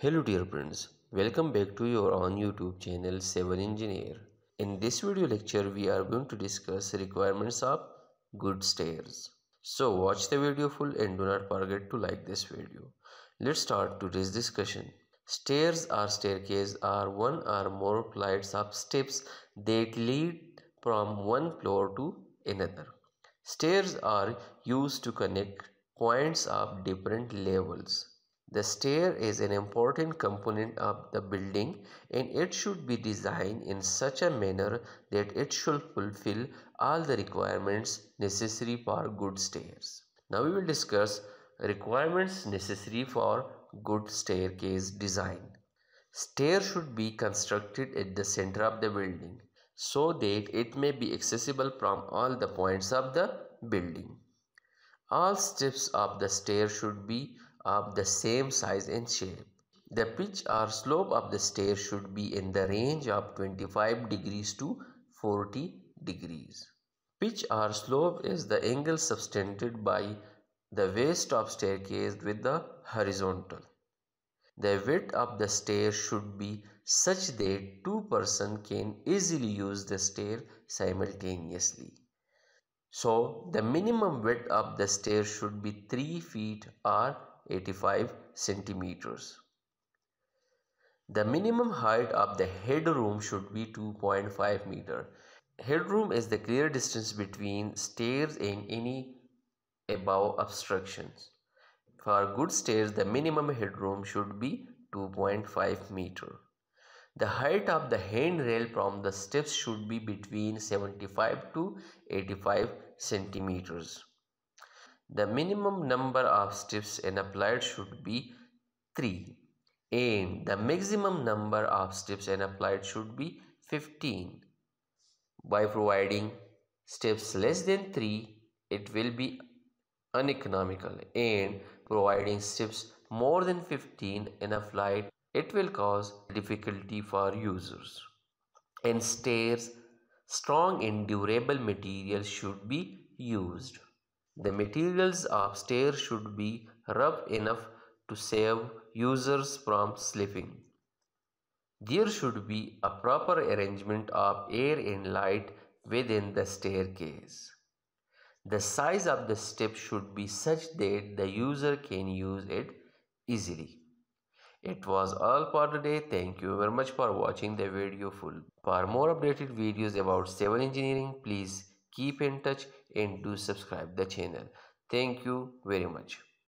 Hello dear friends, welcome back to your own YouTube channel Civil Engineer. In this video lecture we are going to discuss requirements of good stairs. So watch the video full and do not forget to like this video. Let's start today's discussion. Stairs or staircase are one or more flights of steps that lead from one floor to another. Stairs are used to connect points of different levels. The stair is an important component of the building and it should be designed in such a manner that it should fulfill all the requirements necessary for good stairs. Now we will discuss requirements necessary for good staircase design. Stair should be constructed at the center of the building so that it may be accessible from all the points of the building. All steps of the stair should be of the same size and shape. The pitch or slope of the stair should be in the range of 25 degrees to 40 degrees. Pitch or slope is the angle subtended by the waist of staircase with the horizontal. The width of the stair should be such that two persons can easily use the stair simultaneously. So, the minimum width of the stair should be 3 feet or 85 centimeters. The minimum height of the headroom should be 2.5 meter. Headroom is the clear distance between stairs and any above obstructions. For good stairs, the minimum headroom should be 2.5 meter. The height of the handrail from the steps should be between 75 to 85 centimeters. The minimum number of steps in a flight should be 3 and the maximum number of steps in a flight should be 15. By providing steps less than 3, it will be uneconomical and providing steps more than 15 in a flight, it will cause difficulty for users. And stairs, strong and durable materials should be used. The materials of stairs should be rough enough to save users from slipping. There should be a proper arrangement of air and light within the staircase. The size of the step should be such that the user can use it easily. It was all for today. Thank you very much for watching the video full. For more updated videos about civil engineering, please keep in touch and do subscribe the channel. Thank you very much